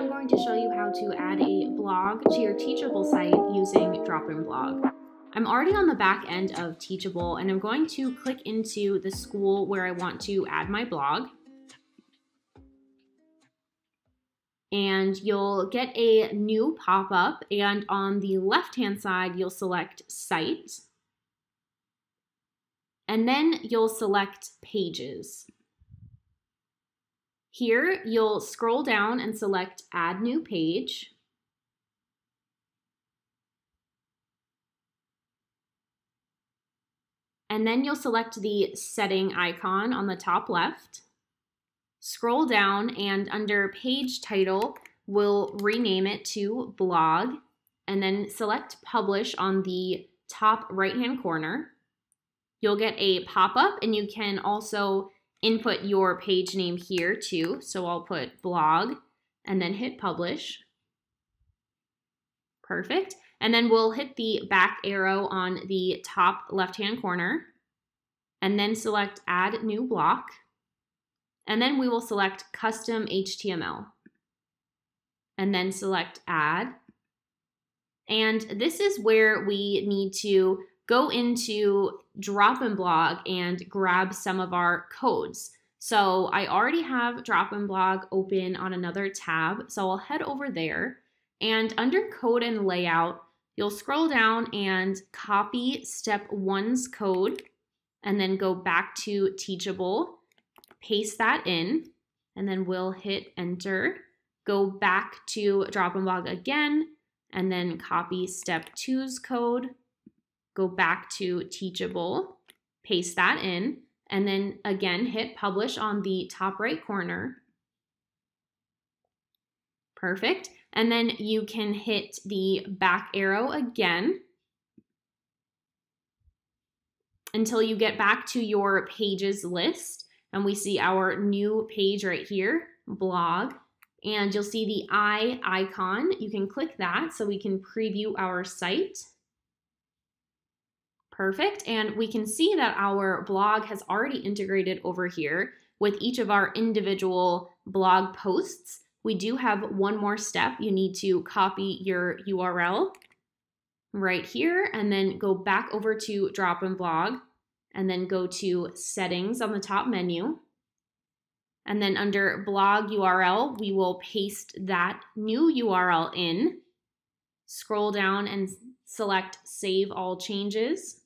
I'm going to show you how to add a blog to your Teachable site using DropInBlog. I'm already on the back end of Teachable and I'm going to click into the school where I want to add my blog. And you'll get a new pop-up and on the left-hand side, you'll select Site. And then you'll select Pages. Here, you'll scroll down and select Add New Page. And then you'll select the setting icon on the top left. Scroll down and under page title, we'll rename it to blog and then select publish on the top right hand corner. You'll get a pop-up and you can also input your page name here too. So I'll put blog and then hit publish. Perfect. And then we'll hit the back arrow on the top left-hand corner and then select add new block. And then we will select custom HTML and then select add. And this is where we need to go into DropInBlog and grab some of our codes. So I already have DropInBlog open on another tab, so I'll head over there. And under Code and Layout, you'll scroll down and copy step one's code, and then go back to Teachable, paste that in, and then we'll hit Enter. Go back to DropInBlog again, and then copy step two's code, go back to Teachable, paste that in, and then again hit publish on the top right corner. Perfect. And then you can hit the back arrow again until you get back to your pages list. And we see our new page right here, blog. And you'll see the eye icon. You can click that so we can preview our site. Perfect. And we can see that our blog has already integrated over here with each of our individual blog posts. We do have one more step. You need to copy your URL right here and then go back over to DropInBlog and then go to settings on the top menu. And then under blog URL, we will paste that new URL in. Scroll down and select save all changes.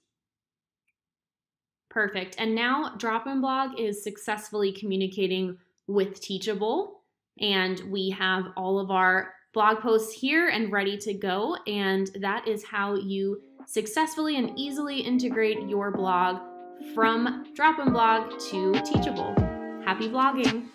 Perfect. And now DropInBlog is successfully communicating with Teachable. And we have all of our blog posts here and ready to go. And that is how you successfully and easily integrate your blog from DropInBlog to Teachable. Happy blogging!